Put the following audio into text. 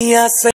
hace